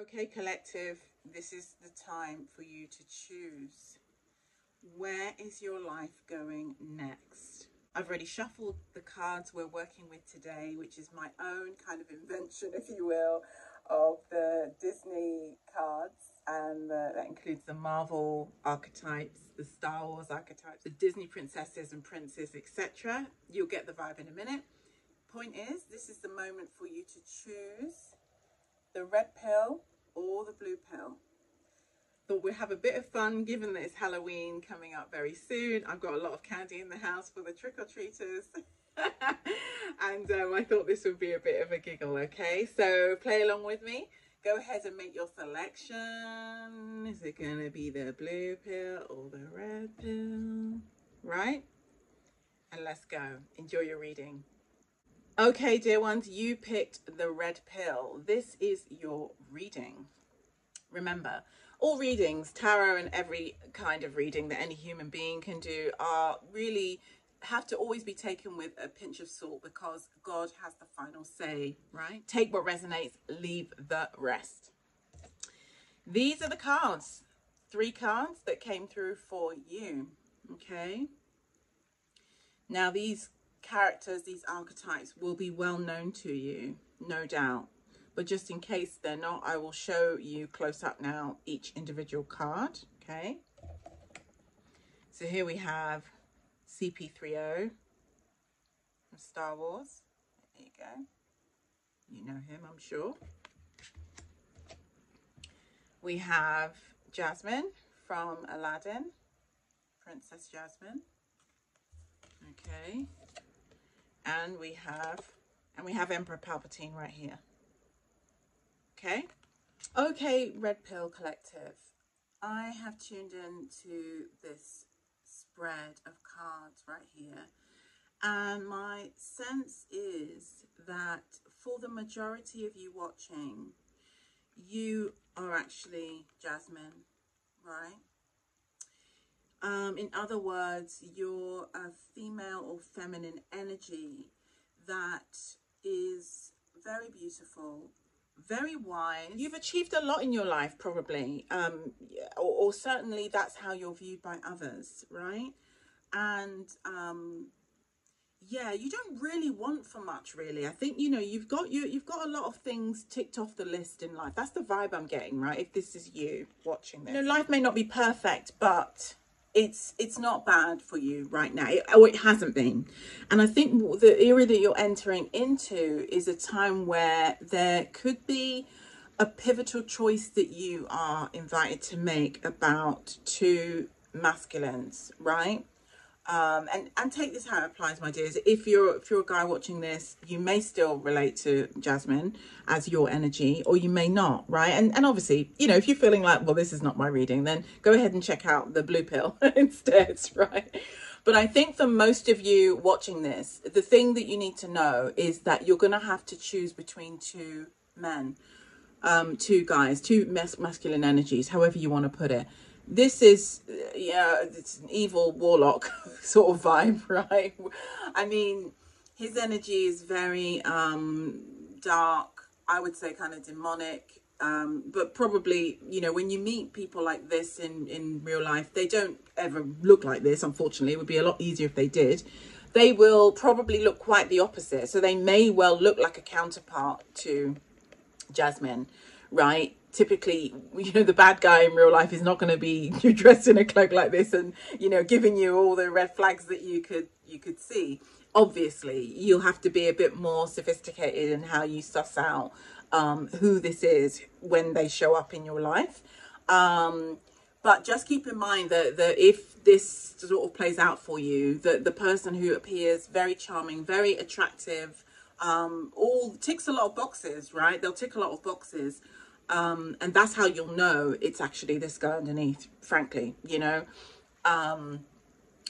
Okay, collective, this is the time for you to choose. Where is your life going next? I've already shuffled the cards we're working with today, which is my own kind of invention, if you will, of the Disney cards. And uh, that includes the Marvel archetypes, the Star Wars archetypes, the Disney princesses and princes, etc. You'll get the vibe in a minute. Point is, this is the moment for you to choose the red pill or the blue pill. Thought we'd have a bit of fun given that it's Halloween coming up very soon. I've got a lot of candy in the house for the trick-or-treaters. and um, I thought this would be a bit of a giggle, okay? So play along with me. Go ahead and make your selection. Is it going to be the blue pill or the red pill? Right? And let's go. Enjoy your reading. Okay, dear ones, you picked the red pill. This is your reading. Remember, all readings, tarot and every kind of reading that any human being can do are really have to always be taken with a pinch of salt because God has the final say, right? Take what resonates, leave the rest. These are the cards, three cards that came through for you, okay? Now, these characters, these archetypes will be well known to you, no doubt. But just in case they're not, I will show you close up now each individual card, okay? So here we have CP3O from Star Wars. There you go. You know him, I'm sure. We have Jasmine from Aladdin, Princess Jasmine. Okay and we have and we have Emperor Palpatine right here. Okay. Okay, Red Pill Collective. I have tuned in to this spread of cards right here. And my sense is that for the majority of you watching, you are actually Jasmine, right? Um, in other words, you're a female or feminine energy that is very beautiful, very wise. You've achieved a lot in your life, probably, um, or, or certainly that's how you're viewed by others, right? And um, yeah, you don't really want for much, really. I think you know you've got you you've got a lot of things ticked off the list in life. That's the vibe I'm getting, right? If this is you watching this, you know, life may not be perfect, but it's it's not bad for you right now. Or oh, it hasn't been. And i think the era that you're entering into is a time where there could be a pivotal choice that you are invited to make about two masculines right um, and and take this how it applies, my dears. If you're if you're a guy watching this, you may still relate to Jasmine as your energy, or you may not, right? And and obviously, you know, if you're feeling like, well, this is not my reading, then go ahead and check out the blue pill instead, right? But I think for most of you watching this, the thing that you need to know is that you're going to have to choose between two men, um, two guys, two mas- masculine energies, however you want to put it this is yeah it's an evil warlock sort of vibe right? I mean his energy is very um dark i would say kind of demonic um but probably you know when you meet people like this in in real life they don't ever look like this unfortunately. It would be a lot easier if they did. They will probably look quite the opposite. So they may well look like a counterpart to jasmine right typically you know the bad guy in real life is not going to be dressed in a cloak like this and you know giving you all the red flags that you could you could see. Obviously you'll have to be a bit more sophisticated in how you suss out um, who this is when they show up in your life. Um, but just keep in mind that, that if this sort of plays out for you that the person who appears very charming very attractive um, all ticks a lot of boxes right? They'll tick a lot of boxes um, and that's how you'll know it's actually this guy underneath, frankly, you know. Um,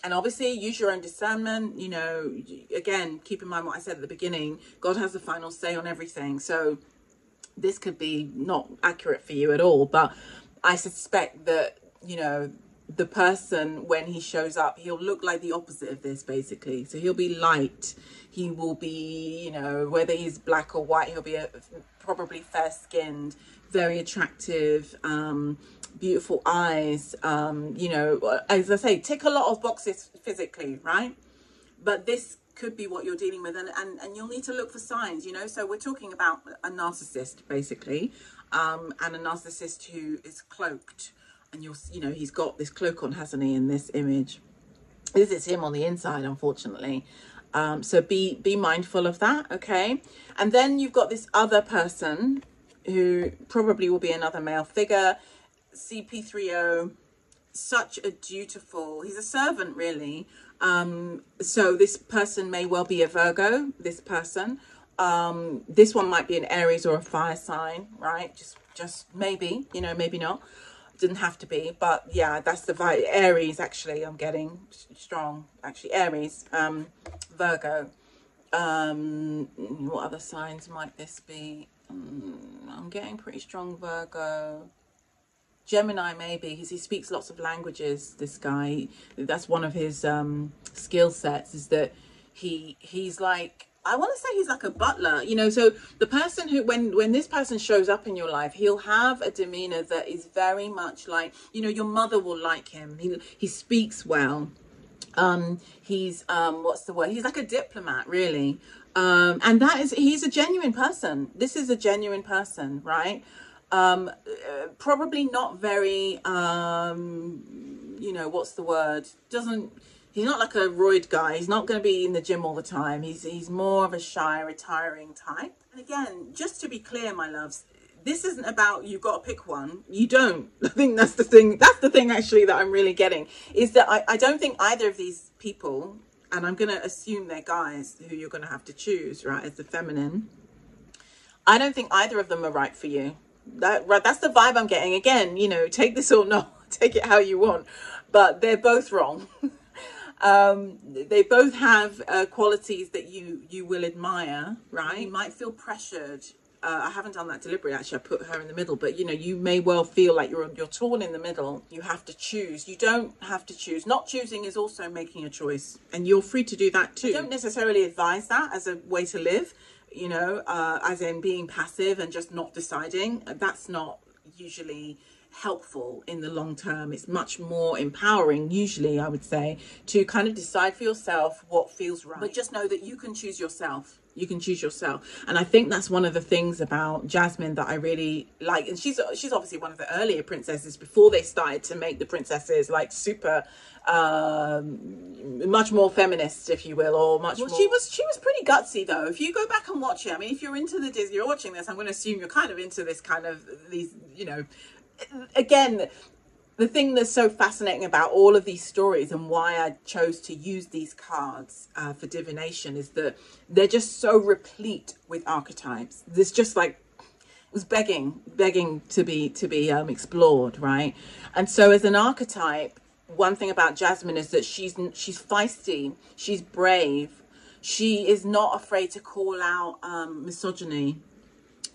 and obviously use your own discernment, you know, again, keep in mind what I said at the beginning, God has the final say on everything. So this could be not accurate for you at all, but I suspect that, you know, the person when he shows up he'll look like the opposite of this basically so he'll be light he will be you know whether he's black or white he'll be a, probably fair skinned very attractive um beautiful eyes um you know as i say tick a lot of boxes physically right? But this could be what you're dealing with and, and and you'll need to look for signs you know? So we're talking about a narcissist basically um and a narcissist who is cloaked and you'll you know he's got this cloak on hasn't he in this image? This is him on the inside unfortunately um, so be be mindful of that okay? And then you've got this other person who probably will be another male figure cp30 such a dutiful he's a servant really. Um, so this person may well be a virgo this person. Um, this one might be an aries or a fire sign right? Just just maybe you know maybe not didn't have to be but yeah that's the vibe. Aries actually i'm getting strong actually. Aries um virgo. Um what other signs might this be? Um, i'm getting pretty strong virgo. Gemini maybe because he speaks lots of languages this guy. That's one of his um skill sets is that he he's like I want to say he's like a butler, you know. So the person who, when when this person shows up in your life, he'll have a demeanor that is very much like, you know, your mother will like him. He he speaks well. Um, he's um, what's the word? He's like a diplomat, really. Um, and that is he's a genuine person. This is a genuine person, right? Um, uh, probably not very, um, you know, what's the word? Doesn't he's not like a roid guy. He's not going to be in the gym all the time. He's he's more of a shy, retiring type. And again, just to be clear, my loves, this isn't about you've got to pick one. You don't. I think that's the thing. That's the thing actually that I'm really getting is that I, I don't think either of these people, and I'm going to assume they're guys who you're going to have to choose, right, as the feminine. I don't think either of them are right for you. That right, that's the vibe I'm getting. Again, you know, take this or not, take it how you want, but they're both wrong. um, they both have uh, qualities that you you will admire, right? You might feel pressured. Uh, I haven't done that deliberately. Actually, I put her in the middle, but you know, you may well feel like you're you're torn in the middle. You have to choose. You don't have to choose. Not choosing is also making a choice, and you're free to do that too. I don't necessarily advise that as a way to live. You know, uh, as in being passive and just not deciding. That's not usually helpful in the long term. It's much more empowering, usually, I would say, to kind of decide for yourself what feels right. But just know that you can choose yourself. You can choose yourself, and I think that's one of the things about Jasmine that I really like. And she's she's obviously one of the earlier princesses before they started to make the princesses like super um much more feminist if you will or much well, more... she was she was pretty gutsy though if you go back and watch it i mean if you're into the disney you're watching this i'm going to assume you're kind of into this kind of these you know again, the thing that's so fascinating about all of these stories and why I chose to use these cards uh, for divination is that they're just so replete with archetypes. There's just like it was begging, begging to be to be um, explored, right? And so, as an archetype, one thing about Jasmine is that she's she's feisty, she's brave, she is not afraid to call out um, misogyny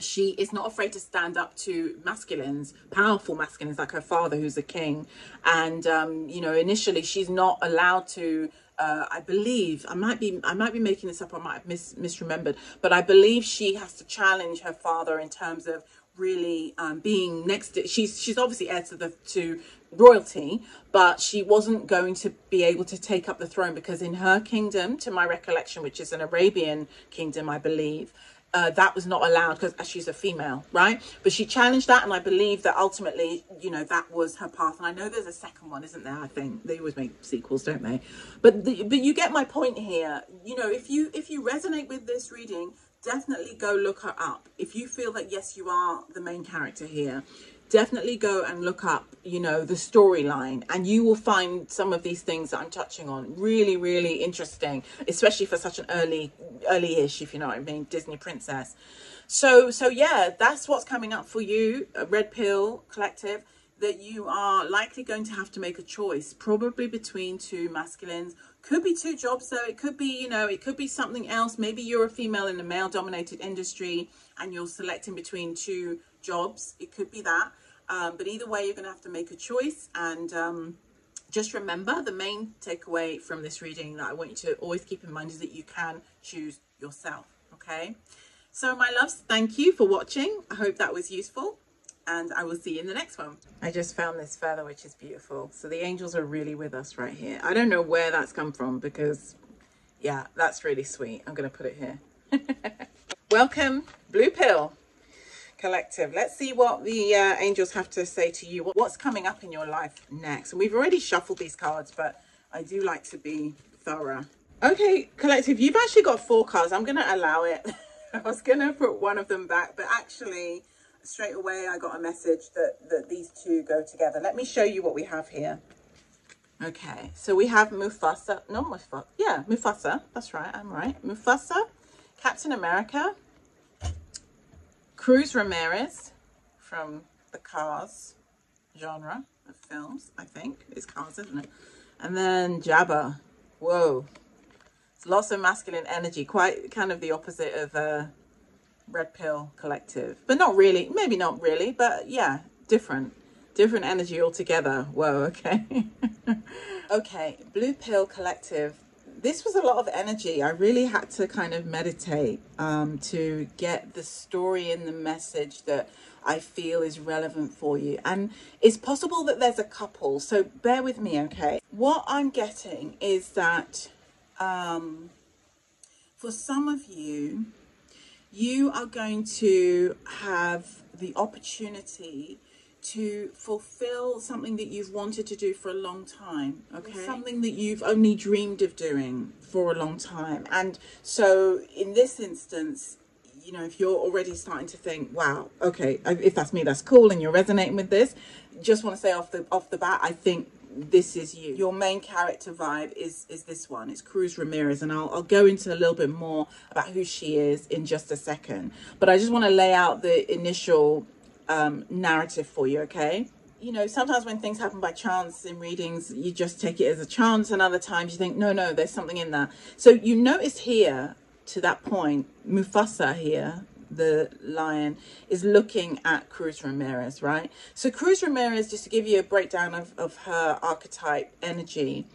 she is not afraid to stand up to masculines, powerful masculines like her father, who's a king. And um, you know, initially she's not allowed to. Uh, I believe I might be I might be making this up. I might have mis- misremembered, but I believe she has to challenge her father in terms of really um, being next to. She's she's obviously heir to the to royalty, but she wasn't going to be able to take up the throne because in her kingdom, to my recollection, which is an Arabian kingdom, I believe uh, that was not allowed because she's a female, right? But she challenged that, and I believe that ultimately, you know, that was her path. And I know there's a second one, isn't there? I think they always make sequels, don't they? But the, but you get my point here. You know, if you if you resonate with this reading, definitely go look her up. If you feel that yes, you are the main character here, definitely go and look up, you know, the storyline and you will find some of these things that I'm touching on really, really interesting, especially for such an early, early-ish, if you know what I mean, Disney princess. So, so yeah, that's what's coming up for you, uh, Red Pill Collective, that you are likely going to have to make a choice, probably between two masculines, could be two jobs though, it could be, you know, it could be something else. Maybe you're a female in a male-dominated industry and you're selecting between two jobs. It could be that. Um, but either way, you're going to have to make a choice. And um, just remember the main takeaway from this reading that I want you to always keep in mind is that you can choose yourself. Okay. So, my loves, thank you for watching. I hope that was useful and I will see you in the next one. I just found this feather, which is beautiful. So the angels are really with us right here. I don't know where that's come from because, yeah, that's really sweet. I'm going to put it here. Welcome, Blue Pill Collective. Let's see what the uh, angels have to say to you. What's coming up in your life next? And we've already shuffled these cards, but I do like to be thorough. Okay, Collective, you've actually got four cards. I'm going to allow it. I was going to put one of them back, but actually straight away I got a message that, that these two go together. Let me show you what we have here. Okay, so we have Mufasa, no Mufasa, yeah, Mufasa, that's right, I'm right. Mufasa, Captain America, Cruz Ramirez from the Cars genre of films, I think. It's Cars, isn't it? And then Jabba. Whoa. It's lots of masculine energy, quite kind of the opposite of uh, Red Pill Collective. But not really, maybe not really, but yeah, different. Different energy altogether. Whoa, okay. okay, Blue Pill Collective. This was a lot of energy. I really had to kind of meditate um, to get the story and the message that I feel is relevant for you. And it's possible that there's a couple, so bear with me, okay? What I'm getting is that um, for some of you, you are going to have the opportunity to fulfill something that you've wanted to do for a long time okay something that you've only dreamed of doing for a long time and so in this instance you know if you're already starting to think wow okay if that's me that's cool and you're resonating with this just want to say off the off the bat i think this is you. Your main character vibe is is this one. It's Cruz Ramirez, and I'll I'll go into a little bit more about who she is in just a second. But I just want to lay out the initial um, narrative for you, okay? You know, sometimes when things happen by chance in readings, you just take it as a chance, and other times you think, no, no, there's something in that. So you notice here to that point, Mufasa here the lion is looking at Cruz Ramirez, right? So Cruz Ramirez, just to give you a breakdown of, of her archetype energy,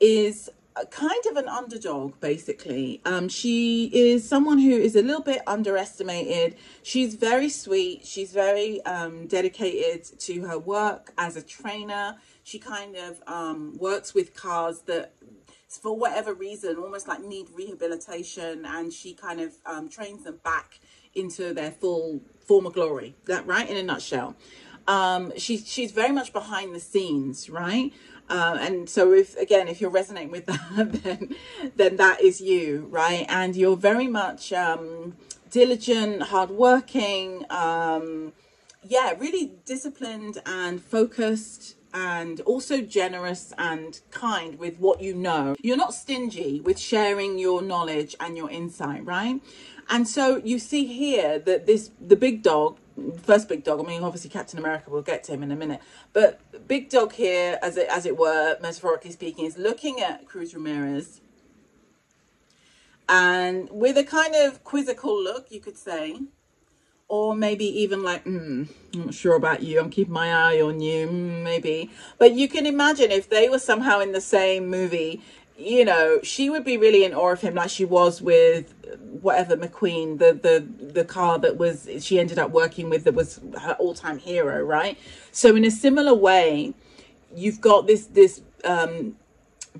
is kind of an underdog basically. Um she is someone who is a little bit underestimated. She's very sweet. She's very um dedicated to her work as a trainer. She kind of um works with cars that for whatever reason almost like need rehabilitation and she kind of um trains them back into their full former glory. That right? In a nutshell. Um, she's she's very much behind the scenes, right? Uh, and so if again if you're resonating with that then then that is you right? And you're very much um, diligent hardworking um, yeah really disciplined and focused and also generous and kind with what you know. You're not stingy with sharing your knowledge and your insight right? And so you see here that this the big dog, first big dog. I mean, obviously Captain America. We'll get to him in a minute. But big dog here, as it as it were, metaphorically speaking, is looking at Cruz Ramirez, and with a kind of quizzical look, you could say, or maybe even like, mm, I'm not sure about you. I'm keeping my eye on you, mm, maybe. But you can imagine if they were somehow in the same movie you know, she would be really in awe of him, like she was with whatever McQueen, the the the car that was she ended up working with that was her all time hero, right? So in a similar way, you've got this this um,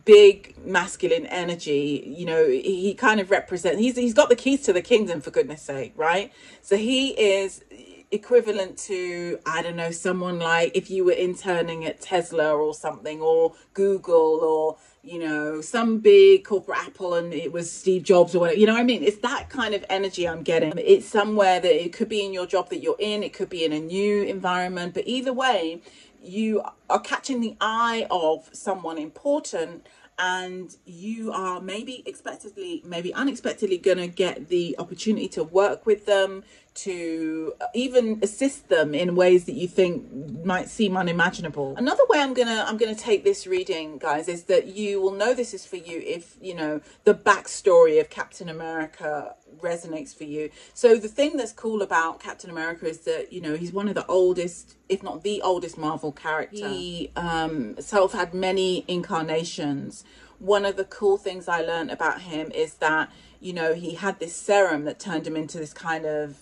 big masculine energy. You know, he, kind of represents. He's he's got the keys to the kingdom for goodness sake, right? So he is equivalent to I don't know someone like if you were interning at Tesla or something or Google or you know, some big corporate Apple and it was Steve Jobs or whatever. You know what I mean? It's that kind of energy I'm getting. It's somewhere that it could be in your job that you're in, it could be in a new environment, but either way, you are catching the eye of someone important and you are maybe expectedly maybe unexpectedly going to get the opportunity to work with them to even assist them in ways that you think might seem unimaginable. Another way I'm gonna I'm gonna take this reading, guys, is that you will know this is for you if you know the backstory of Captain America resonates for you. So the thing that's cool about Captain America is that you know he's one of the oldest, if not the oldest, Marvel character. He um, self had many incarnations. One of the cool things I learned about him is that you know, he had this serum that turned him into this kind of,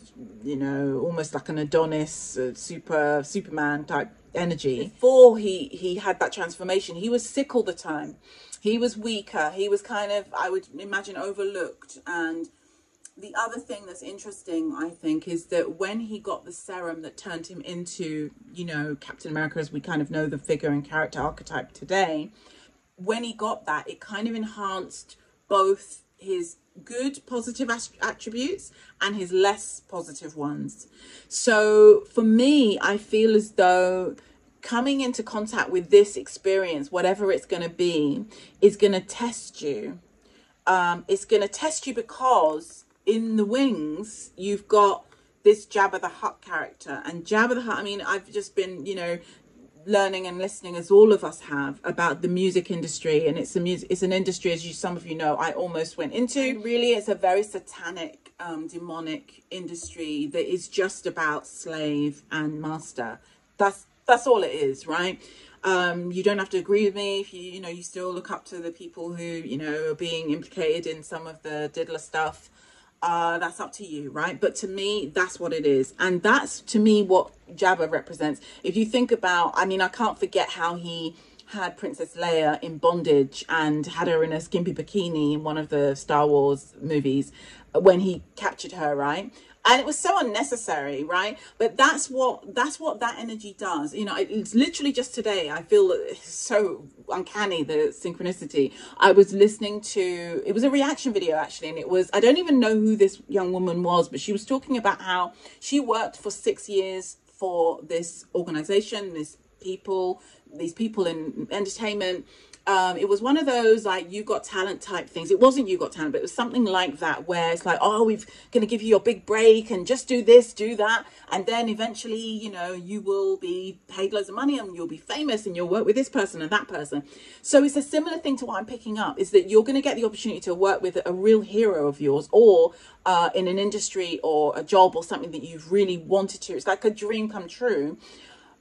you know, almost like an Adonis, uh, super Superman type energy. Before he he had that transformation, he was sick all the time. He was weaker. He was kind of, I would imagine, overlooked. And the other thing that's interesting, I think, is that when he got the serum that turned him into, you know, Captain America as we kind of know the figure and character archetype today, when he got that, it kind of enhanced both his good positive attributes and his less positive ones. So for me, I feel as though coming into contact with this experience, whatever it's going to be, is going to test you. Um, it's going to test you because in the wings, you've got this Jabba the Hutt character. And Jabba the Hutt, I mean, I've just been, you know, learning and listening as all of us have about the music industry. And it's a music it's an industry as you some of you know I almost went into. Really it's a very satanic um demonic industry that is just about slave and master. That's that's all it is right? Um you don't have to agree with me if you you know you still look up to the people who you know are being implicated in some of the diddler stuff uh, that's up to you, right? But to me, that's what it is. And that's to me what Jabba represents. If you think about, I mean, I can't forget how he had Princess Leia in bondage and had her in a skimpy bikini in one of the Star Wars movies when he captured her, right? And it was so unnecessary right? But that's what that's what that energy does. You know it's literally just today i feel so uncanny the synchronicity. I was listening to it was a reaction video actually and it was i don't even know who this young woman was but she was talking about how she worked for six years for this organization this people these people in entertainment um, it was one of those like you got talent type things. It wasn't you got talent, but it was something like that where it's like, oh, we're going to give you your big break and just do this, do that. And then eventually, you know, you will be paid loads of money and you'll be famous and you'll work with this person and that person. So it's a similar thing to what I'm picking up is that you're going to get the opportunity to work with a real hero of yours or uh, in an industry or a job or something that you've really wanted to. It's like a dream come true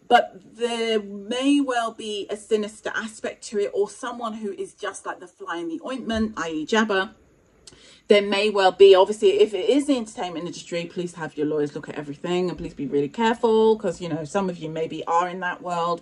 but there may well be a sinister aspect to it, or someone who is just like the fly in the ointment, i.e., Jabba. There may well be, obviously, if it is the entertainment industry, please have your lawyers look at everything and please be really careful because, you know, some of you maybe are in that world.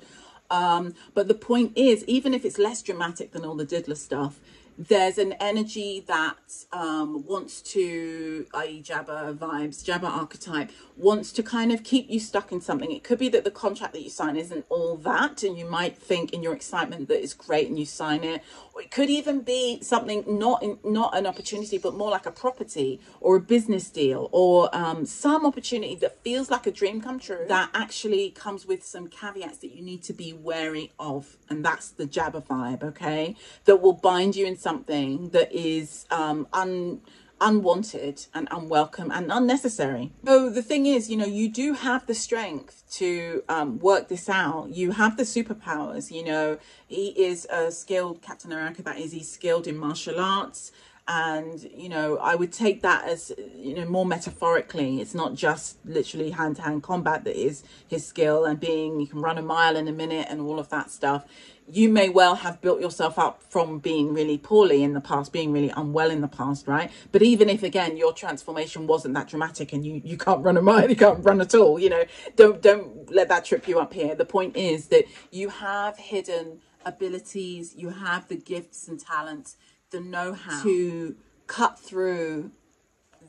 Um, but the point is, even if it's less dramatic than all the diddler stuff, there's an energy that um, wants to, i.e., Jabba vibes, Jabba archetype, wants to kind of keep you stuck in something. It could be that the contract that you sign isn't all that, and you might think in your excitement that it's great and you sign it. Or it could even be something not in, not an opportunity, but more like a property or a business deal or um, some opportunity that feels like a dream come true that actually comes with some caveats that you need to be wary of. And that's the Jabba vibe, okay? That will bind you in something that is um, un, unwanted and unwelcome and unnecessary. So the thing is, you know, you do have the strength to um, work this out. You have the superpowers. You know, he is a skilled Captain America. That is, he's skilled in martial arts and you know i would take that as you know more metaphorically. It's not just literally hand-to-hand combat that is his skill and being you can run a mile in a minute and all of that stuff. You may well have built yourself up from being really poorly in the past being really unwell in the past right? But even if again your transformation wasn't that dramatic and you you can't run a mile you can't run at all you know don't don't let that trip you up here. The point is that you have hidden abilities you have the gifts and talents the know how to cut through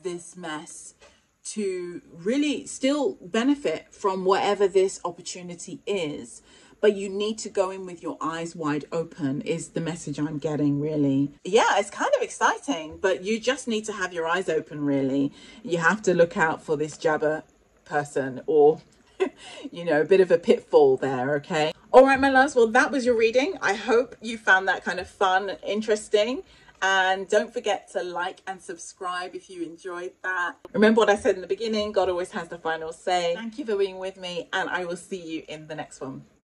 this mess to really still benefit from whatever this opportunity is. But you need to go in with your eyes wide open is the message i'm getting really. Yeah it's kind of exciting but you just need to have your eyes open really. You have to look out for this Jabba person or you know a bit of a pitfall there okay all right my loves well that was your reading i hope you found that kind of fun interesting And don't forget to like and subscribe if you enjoyed that. Remember what I said in the beginning God always has the final say. Thank you for being with me, and I will see you in the next one.